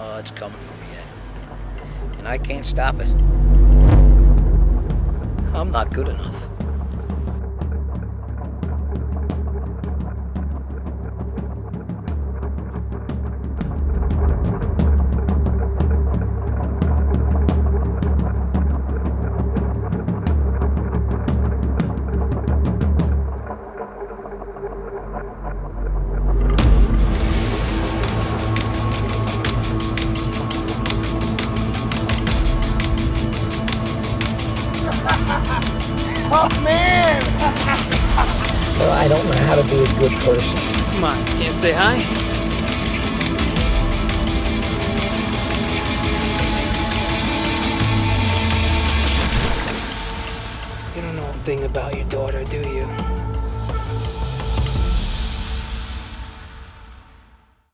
Oh, it's coming for me yet. And I can't stop it. I'm not good enough. Oh man! Well, I don't know how to be a good person. Come on, can't say hi? You don't know a thing about your daughter, do you?